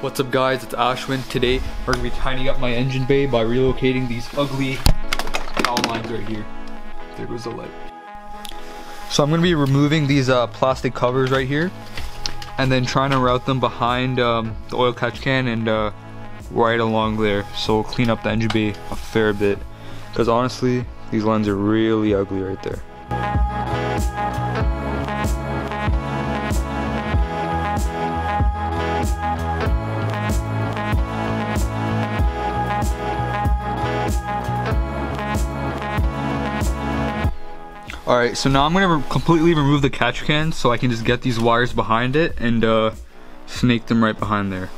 What's up guys, it's Ashwin. Today we're gonna be tidying up my engine bay by relocating these ugly power lines right here. There goes the light. So I'm gonna be removing these uh, plastic covers right here and then trying to route them behind um, the oil catch can and uh, right along there. So we'll clean up the engine bay a fair bit. Because honestly, these lines are really ugly right there. Alright, so now I'm gonna re completely remove the catch can so I can just get these wires behind it and uh, snake them right behind there.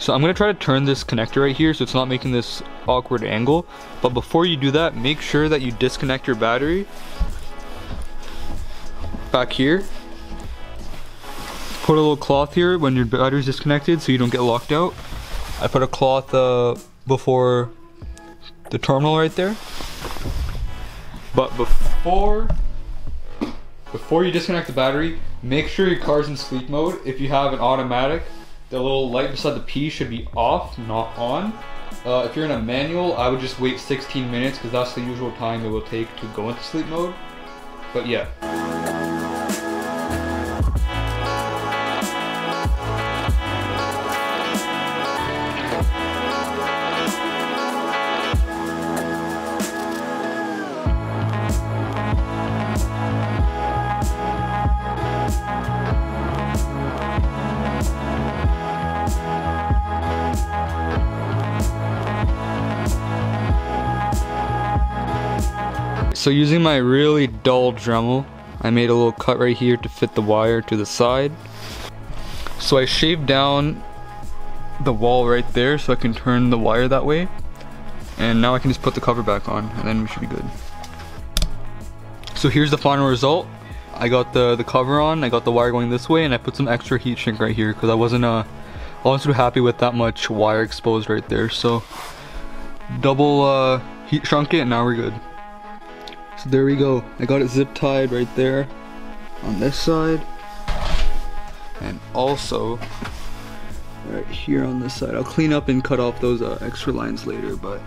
So I'm gonna try to turn this connector right here so it's not making this awkward angle. But before you do that, make sure that you disconnect your battery back here. Put a little cloth here when your battery's disconnected so you don't get locked out. I put a cloth uh, before the terminal right there. But before before you disconnect the battery, make sure your car's in sleep mode. If you have an automatic, the little light beside the P should be off, not on. Uh, if you're in a manual, I would just wait 16 minutes because that's the usual time it will take to go into sleep mode. But yeah. So using my really dull Dremel, I made a little cut right here to fit the wire to the side. So I shaved down the wall right there so I can turn the wire that way. And now I can just put the cover back on and then we should be good. So here's the final result. I got the, the cover on, I got the wire going this way and I put some extra heat shrink right here because I wasn't uh, I wasn't too happy with that much wire exposed right there. So double uh, heat shrunk it and now we're good. So there we go. I got it zip tied right there on this side. And also right here on this side. I'll clean up and cut off those uh, extra lines later, but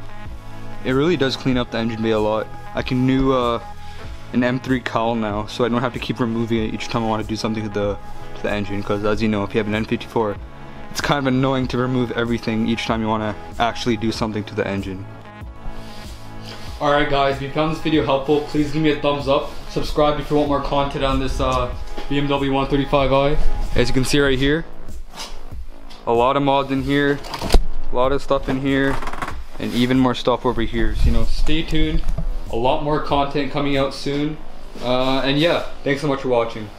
it really does clean up the engine bay a lot. I can do uh, an M3 cowl now, so I don't have to keep removing it each time I want to do something to the, to the engine, because as you know, if you have an N54, it's kind of annoying to remove everything each time you want to actually do something to the engine. Alright guys, if you found this video helpful, please give me a thumbs up. Subscribe if you want more content on this uh, BMW 135i. As you can see right here, a lot of mods in here, a lot of stuff in here, and even more stuff over here. So, you know, stay tuned. A lot more content coming out soon. Uh, and yeah, thanks so much for watching.